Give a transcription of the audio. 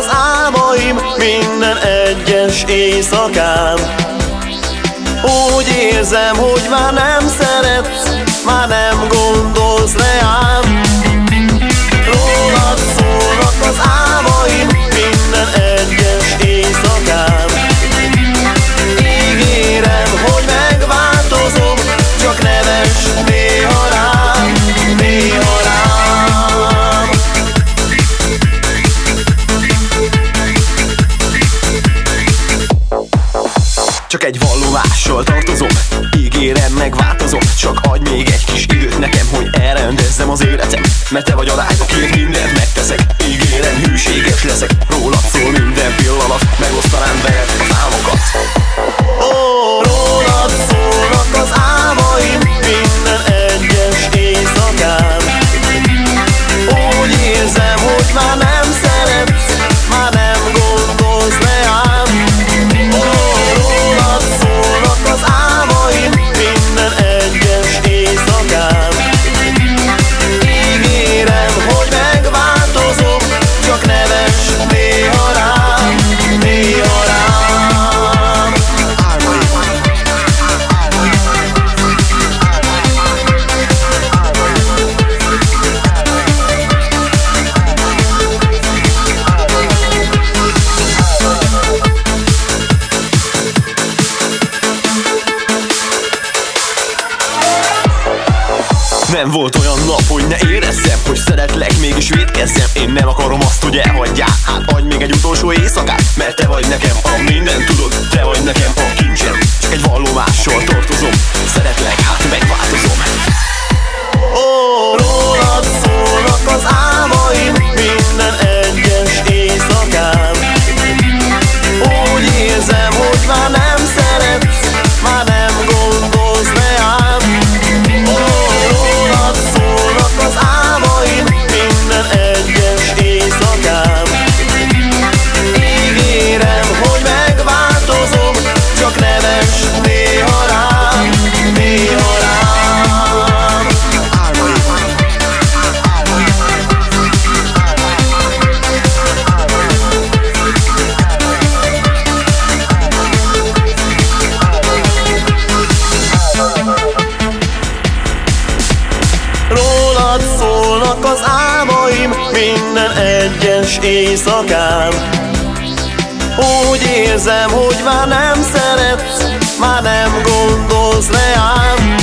az álmaim minden egyes éjszakán Úgy érzem, hogy már nem szeretsz, már nem vallomással tartozom. Ígérem, megváltozom. Csak adj még egy kis időt nekem, hogy elrendezzem az életem. Mert te vagy a lány, akiért mindent megteszek. Ígérem, hűséges leszek. Rólad szól minden pillanat. Megosztanám veled Nem volt olyan nap, hogy ne érezzem Hogy szeretlek, mégis védkezzem Én nem akarom azt, hogy elhagyjál. Hát adj még egy utolsó éjszakát Mert te vagy nekem a minden tudod? Te vagy nekem a kincsem. Csak egy vallomással minden egyes éjszakán. Úgy érzem, hogy már nem szeretsz, már nem gondolsz reám